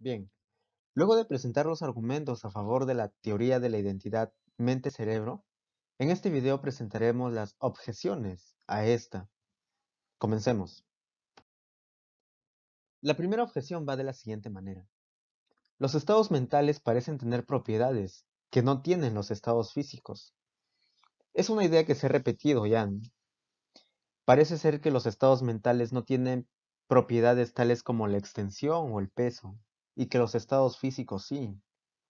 Bien, luego de presentar los argumentos a favor de la teoría de la identidad mente-cerebro, en este video presentaremos las objeciones a esta. Comencemos. La primera objeción va de la siguiente manera. Los estados mentales parecen tener propiedades que no tienen los estados físicos. Es una idea que se ha repetido ya. Parece ser que los estados mentales no tienen propiedades tales como la extensión o el peso, y que los estados físicos sí.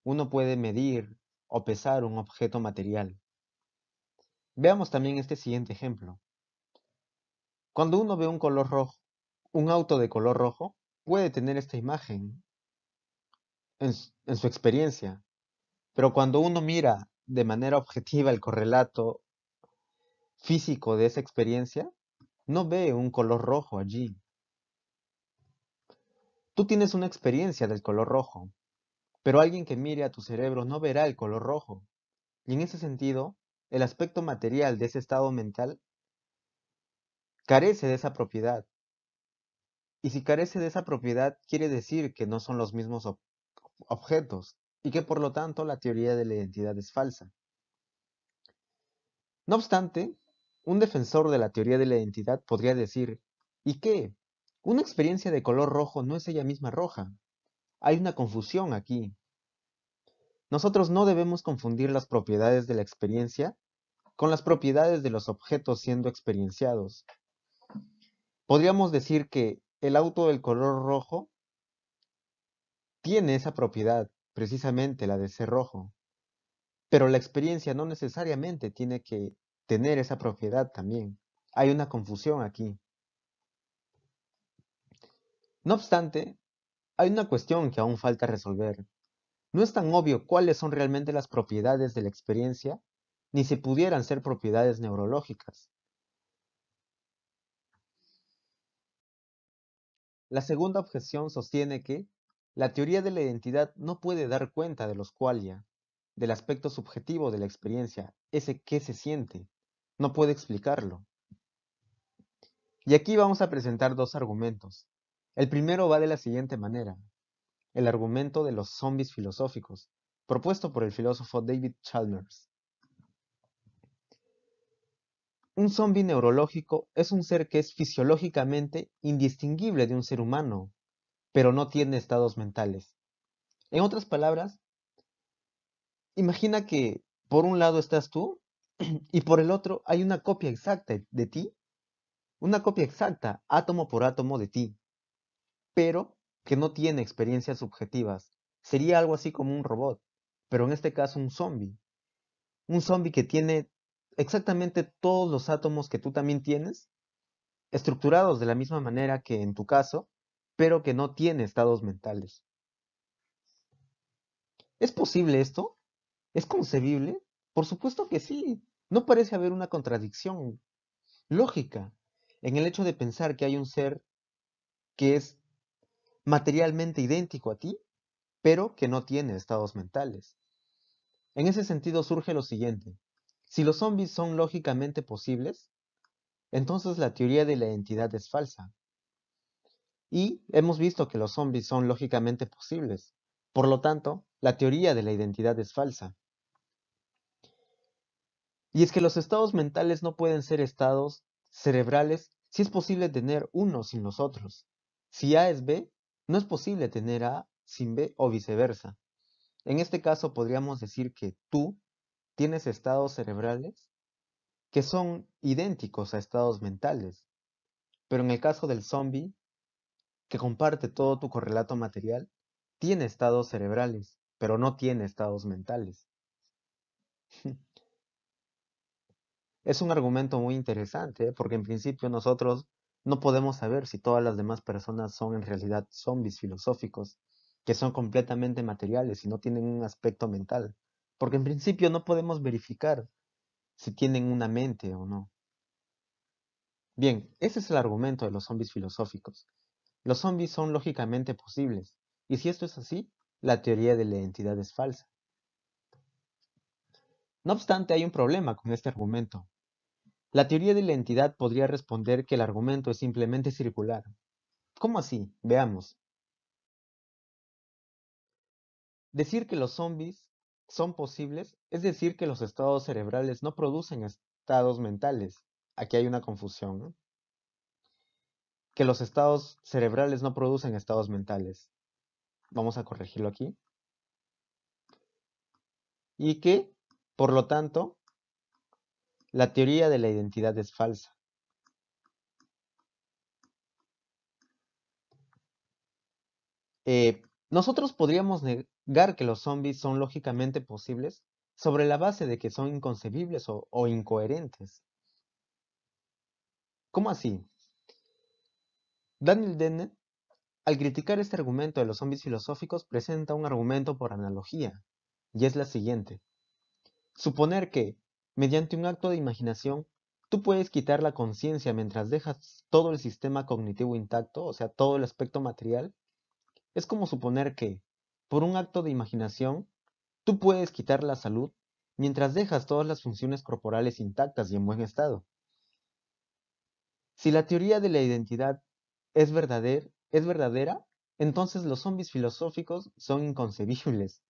Uno puede medir o pesar un objeto material. Veamos también este siguiente ejemplo. Cuando uno ve un color rojo, un auto de color rojo, puede tener esta imagen en, en su experiencia, pero cuando uno mira de manera objetiva el correlato físico de esa experiencia, no ve un color rojo allí. Tú tienes una experiencia del color rojo, pero alguien que mire a tu cerebro no verá el color rojo. Y en ese sentido, el aspecto material de ese estado mental carece de esa propiedad. Y si carece de esa propiedad, quiere decir que no son los mismos ob objetos y que por lo tanto la teoría de la identidad es falsa. No obstante, un defensor de la teoría de la identidad podría decir, ¿y qué? Una experiencia de color rojo no es ella misma roja. Hay una confusión aquí. Nosotros no debemos confundir las propiedades de la experiencia con las propiedades de los objetos siendo experienciados. Podríamos decir que el auto del color rojo tiene esa propiedad, precisamente la de ser rojo, pero la experiencia no necesariamente tiene que tener esa propiedad también. Hay una confusión aquí. No obstante, hay una cuestión que aún falta resolver. No es tan obvio cuáles son realmente las propiedades de la experiencia, ni si pudieran ser propiedades neurológicas. La segunda objeción sostiene que la teoría de la identidad no puede dar cuenta de los qualia, del aspecto subjetivo de la experiencia, ese que se siente, no puede explicarlo. Y aquí vamos a presentar dos argumentos. El primero va de la siguiente manera. El argumento de los zombies filosóficos, propuesto por el filósofo David Chalmers. Un zombie neurológico es un ser que es fisiológicamente indistinguible de un ser humano, pero no tiene estados mentales. En otras palabras, imagina que por un lado estás tú y por el otro hay una copia exacta de ti, una copia exacta, átomo por átomo de ti, pero que no tiene experiencias subjetivas. Sería algo así como un robot, pero en este caso un zombie. Un zombie que tiene exactamente todos los átomos que tú también tienes, estructurados de la misma manera que en tu caso, pero que no tiene estados mentales. ¿Es posible esto? ¿Es concebible? Por supuesto que sí. No parece haber una contradicción lógica en el hecho de pensar que hay un ser que es materialmente idéntico a ti, pero que no tiene estados mentales. En ese sentido surge lo siguiente. Si los zombies son lógicamente posibles, entonces la teoría de la identidad es falsa. Y hemos visto que los zombies son lógicamente posibles. Por lo tanto, la teoría de la identidad es falsa. Y es que los estados mentales no pueden ser estados cerebrales si es posible tener uno sin los otros. Si A es B, no es posible tener A sin B o viceversa. En este caso podríamos decir que tú tienes estados cerebrales que son idénticos a estados mentales. Pero en el caso del zombie, que comparte todo tu correlato material, tiene estados cerebrales, pero no tiene estados mentales. es un argumento muy interesante, porque en principio nosotros no podemos saber si todas las demás personas son en realidad zombies filosóficos, que son completamente materiales y no tienen un aspecto mental, porque en principio no podemos verificar si tienen una mente o no. Bien, ese es el argumento de los zombies filosóficos. Los zombies son lógicamente posibles, y si esto es así, la teoría de la identidad es falsa. No obstante, hay un problema con este argumento. La teoría de la entidad podría responder que el argumento es simplemente circular. ¿Cómo así? Veamos. Decir que los zombies son posibles es decir que los estados cerebrales no producen estados mentales. Aquí hay una confusión. Que los estados cerebrales no producen estados mentales. Vamos a corregirlo aquí. Y que, por lo tanto, la teoría de la identidad es falsa. Eh, nosotros podríamos negar que los zombies son lógicamente posibles sobre la base de que son inconcebibles o, o incoherentes. ¿Cómo así? Daniel Dennett, al criticar este argumento de los zombies filosóficos, presenta un argumento por analogía, y es la siguiente. Suponer que, mediante un acto de imaginación, tú puedes quitar la conciencia mientras dejas todo el sistema cognitivo intacto, o sea, todo el aspecto material, es como suponer que, por un acto de imaginación, tú puedes quitar la salud mientras dejas todas las funciones corporales intactas y en buen estado. Si la teoría de la identidad es, verdadera, es verdadera, entonces los zombies filosóficos son inconcebibles.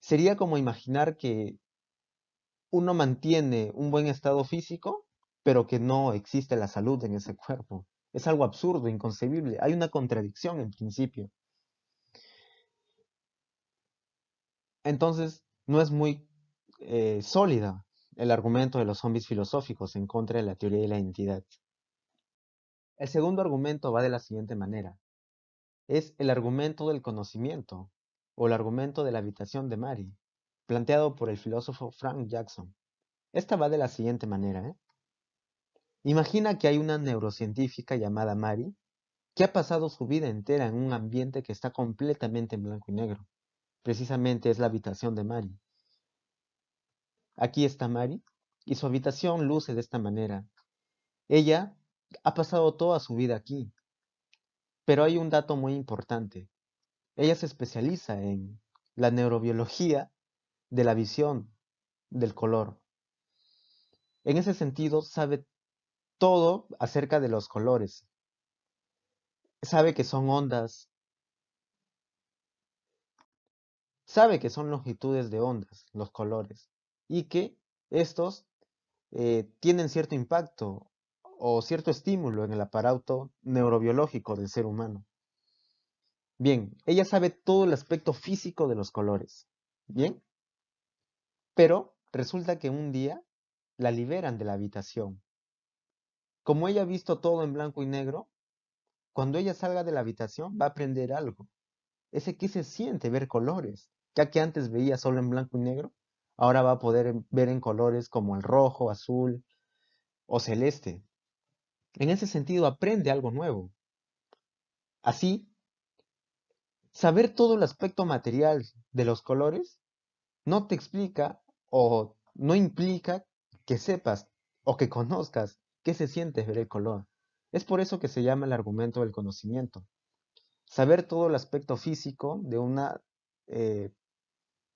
Sería como imaginar que uno mantiene un buen estado físico, pero que no existe la salud en ese cuerpo. Es algo absurdo, inconcebible. Hay una contradicción en principio. Entonces, no es muy eh, sólida el argumento de los zombies filosóficos en contra de la teoría de la identidad. El segundo argumento va de la siguiente manera. Es el argumento del conocimiento, o el argumento de la habitación de Mary, planteado por el filósofo Frank Jackson. Esta va de la siguiente manera. ¿eh? Imagina que hay una neurocientífica llamada Mary que ha pasado su vida entera en un ambiente que está completamente en blanco y negro. Precisamente es la habitación de Mary. Aquí está Mary y su habitación luce de esta manera. Ella ha pasado toda su vida aquí. Pero hay un dato muy importante. Ella se especializa en la neurobiología de la visión del color. En ese sentido, sabe todo acerca de los colores. Sabe que son ondas. Sabe que son longitudes de ondas, los colores, y que estos eh, tienen cierto impacto o cierto estímulo en el aparato neurobiológico del ser humano. Bien, ella sabe todo el aspecto físico de los colores. Bien, pero resulta que un día la liberan de la habitación. Como ella ha visto todo en blanco y negro, cuando ella salga de la habitación va a aprender algo. Ese que se siente ver colores, ya que antes veía solo en blanco y negro, ahora va a poder ver en colores como el rojo, azul o celeste. En ese sentido aprende algo nuevo. Así, saber todo el aspecto material de los colores no te explica o no implica que sepas o que conozcas qué se siente ver el color. Es por eso que se llama el argumento del conocimiento. Saber todo el aspecto físico de, una, eh,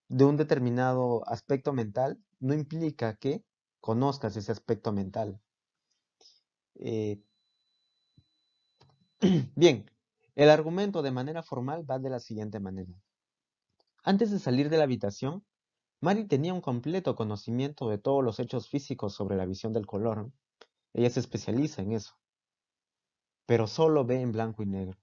de un determinado aspecto mental no implica que conozcas ese aspecto mental. Eh, bien, el argumento de manera formal va de la siguiente manera. Antes de salir de la habitación, Mary tenía un completo conocimiento de todos los hechos físicos sobre la visión del color. Ella se especializa en eso. Pero solo ve en blanco y negro.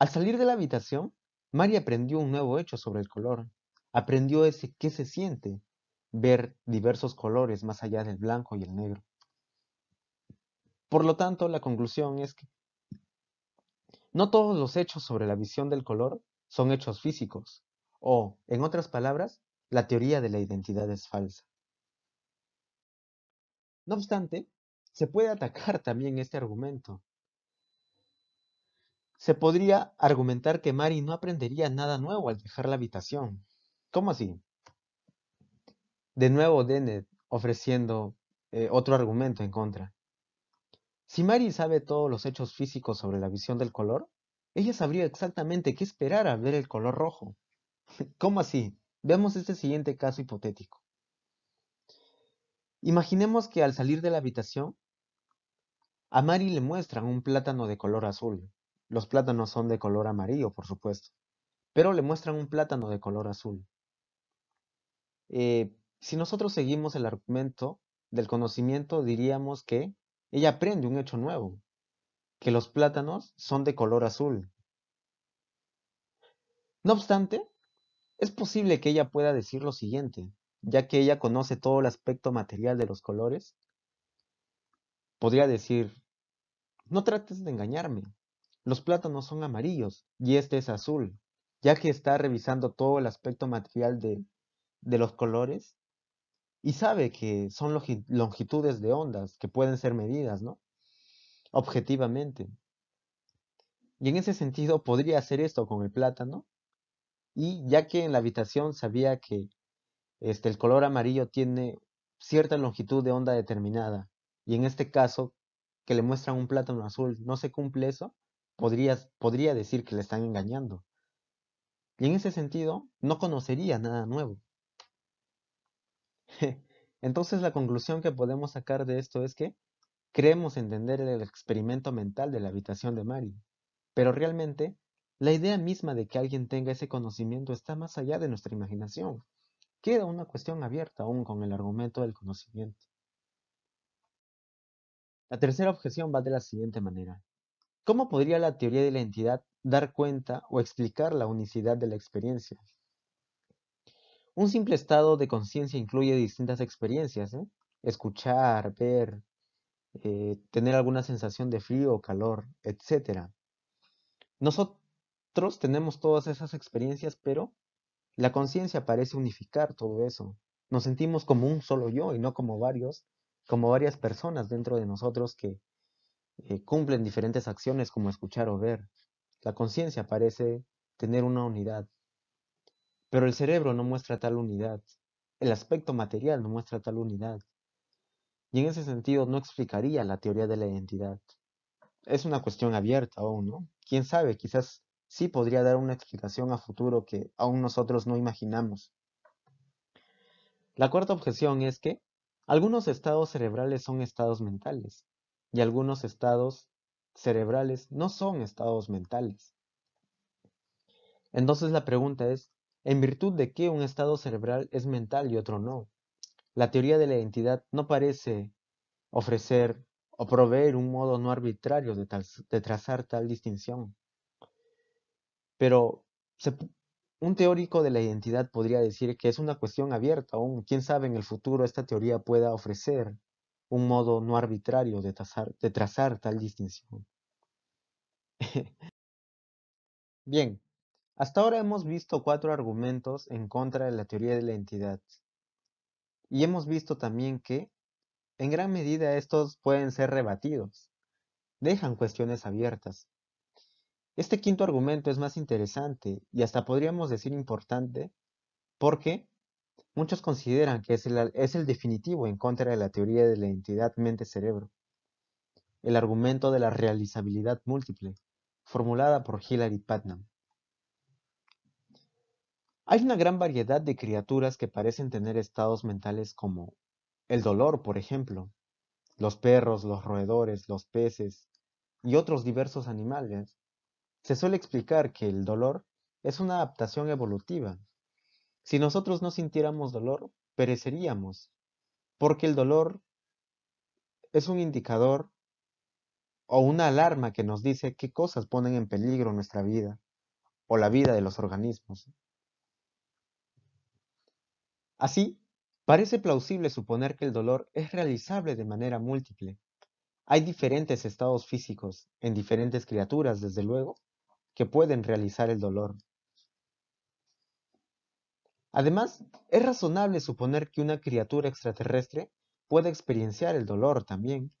Al salir de la habitación, Mary aprendió un nuevo hecho sobre el color. Aprendió ese qué se siente ver diversos colores más allá del blanco y el negro. Por lo tanto, la conclusión es que no todos los hechos sobre la visión del color son hechos físicos, o, en otras palabras, la teoría de la identidad es falsa. No obstante, se puede atacar también este argumento. Se podría argumentar que Mari no aprendería nada nuevo al dejar la habitación. ¿Cómo así? De nuevo Dennett ofreciendo eh, otro argumento en contra. Si Mari sabe todos los hechos físicos sobre la visión del color, ella sabría exactamente qué esperar al ver el color rojo. ¿Cómo así? Veamos este siguiente caso hipotético. Imaginemos que al salir de la habitación, a Mari le muestran un plátano de color azul. Los plátanos son de color amarillo, por supuesto. pero le muestran un plátano de color azul. Eh, si nosotros seguimos el argumento del conocimiento, diríamos que ella aprende un hecho nuevo, que los plátanos son de color azul. No obstante, es posible que ella pueda decir lo siguiente, ya que ella conoce todo el aspecto material de los colores. Podría decir, no trates de engañarme, los plátanos son amarillos y este es azul, ya que está revisando todo el aspecto material de, los colores y sabe que son longitudes de ondas que pueden ser medidas, ¿no? Objetivamente. Y en ese sentido podría hacer esto con el plátano. Y ya que en la habitación sabía que este, el color amarillo tiene cierta longitud de onda determinada, y en este caso que le muestran un plátano azul no se cumple eso, podría, podría decir que le están engañando. Y en ese sentido, no conocería nada nuevo. Entonces la conclusión que podemos sacar de esto es que creemos entender el experimento mental de la habitación de Mari, pero realmente la idea misma de que alguien tenga ese conocimiento está más allá de nuestra imaginación. Queda una cuestión abierta aún con el argumento del conocimiento. La tercera objeción va de la siguiente manera. ¿Cómo podría la teoría de la entidad dar cuenta o explicar la unicidad de la experiencia? Un simple estado de conciencia incluye distintas experiencias, ¿eh? escuchar, ver, eh, tener alguna sensación de frío o calor, etc. Nosotros tenemos todas esas experiencias, pero la conciencia parece unificar todo eso. Nos sentimos como un solo yo y no como varios, como varias personas dentro de nosotros que eh, cumplen diferentes acciones como escuchar o ver. La conciencia parece tener una unidad, pero el cerebro no muestra tal unidad. El aspecto material no muestra tal unidad. Y en ese sentido no explicaría la teoría de la identidad. Es una cuestión abierta aún, ¿no? Quién sabe, quizás sí podría dar una explicación a futuro que aún nosotros no imaginamos. La cuarta objeción es que algunos estados cerebrales son estados mentales y algunos estados cerebrales no son estados mentales. Entonces la pregunta es, en virtud de qué un estado cerebral es mental y otro no. La teoría de la identidad no parece ofrecer o proveer un modo no arbitrario de, trazar tal distinción. Pero un teórico de la identidad podría decir que es una cuestión abierta aún. Quién sabe en el futuro esta teoría pueda ofrecer un modo no arbitrario de de trazar tal distinción. Bien, hasta ahora hemos visto cuatro argumentos en contra de la teoría de la entidad. Y hemos visto también que, en gran medida, estos pueden ser rebatidos. Dejan cuestiones abiertas. Este quinto argumento es más interesante y hasta podríamos decir importante porque muchos consideran que es el, definitivo en contra de la teoría de la entidad mente-cerebro. El argumento de la realizabilidad múltiple, formulada por Hilary Putnam. Hay una gran variedad de criaturas que parecen tener estados mentales como el dolor, por ejemplo, los perros, los roedores, los peces y otros diversos animales. Se suele explicar que el dolor es una adaptación evolutiva. Si nosotros no sintiéramos dolor, pereceríamos, porque el dolor es un indicador o una alarma que nos dice qué cosas ponen en peligro nuestra vida o la vida de los organismos. Así, parece plausible suponer que el dolor es realizable de manera múltiple. Hay diferentes estados físicos en diferentes criaturas, desde luego, que pueden realizar el dolor. Además, es razonable suponer que una criatura extraterrestre puede experienciar el dolor también,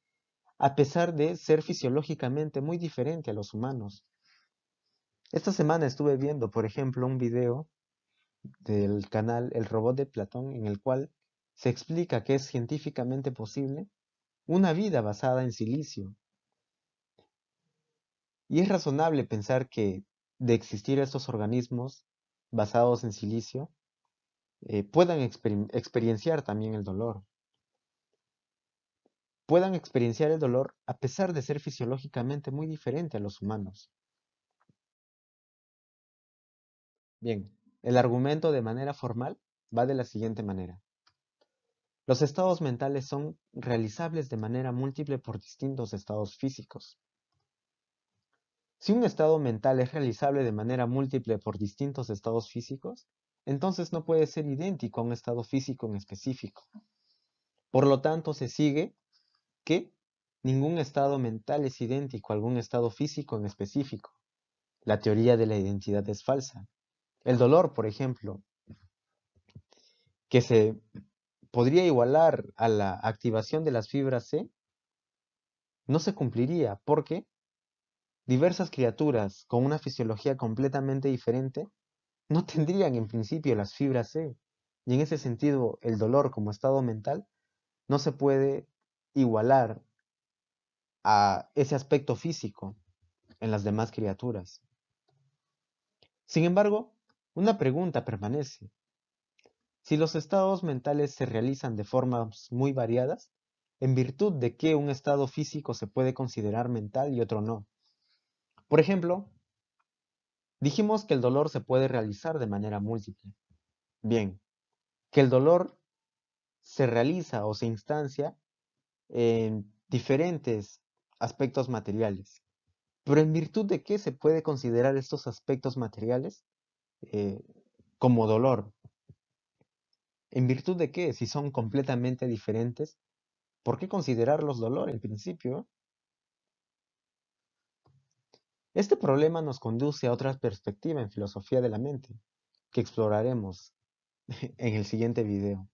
a pesar de ser fisiológicamente muy diferente a los humanos. Esta semana estuve viendo, por ejemplo, un video del canal El robot de Platón, en el cual se explica que es científicamente posible una vida basada en silicio. Y es razonable pensar que de existir estos organismos basados en silicio, eh, puedan experienciar también el dolor. Puedan experienciar el dolor a pesar de ser fisiológicamente muy diferente a los humanos. Bien, el argumento de manera formal va de la siguiente manera. Los estados mentales son realizables de manera múltiple por distintos estados físicos. Si un estado mental es realizable de manera múltiple por distintos estados físicos, entonces no puede ser idéntico a un estado físico en específico. Por lo tanto, se sigue que ningún estado mental es idéntico a algún estado físico en específico. La teoría de la identidad es falsa. El dolor, por ejemplo, que se podría igualar a la activación de las fibras C, no se cumpliría porque diversas criaturas con una fisiología completamente diferente no tendrían en principio las fibras C. Y en ese sentido, el dolor como estado mental no se puede igualar a ese aspecto físico en las demás criaturas. Sin embargo, una pregunta permanece. Si los estados mentales se realizan de formas muy variadas, ¿en virtud de qué un estado físico se puede considerar mental y otro no? Por ejemplo, dijimos que el dolor se puede realizar de manera múltiple. Bien, que el dolor se realiza o se instancia en diferentes aspectos materiales. Pero en virtud de qué se puede considerar estos aspectos materiales eh, como dolor. ¿En virtud de qué? Si son completamente diferentes, ¿por qué considerarlos dolor en principio? Este problema nos conduce a otra perspectiva en filosofía de la mente, que exploraremos en el siguiente video.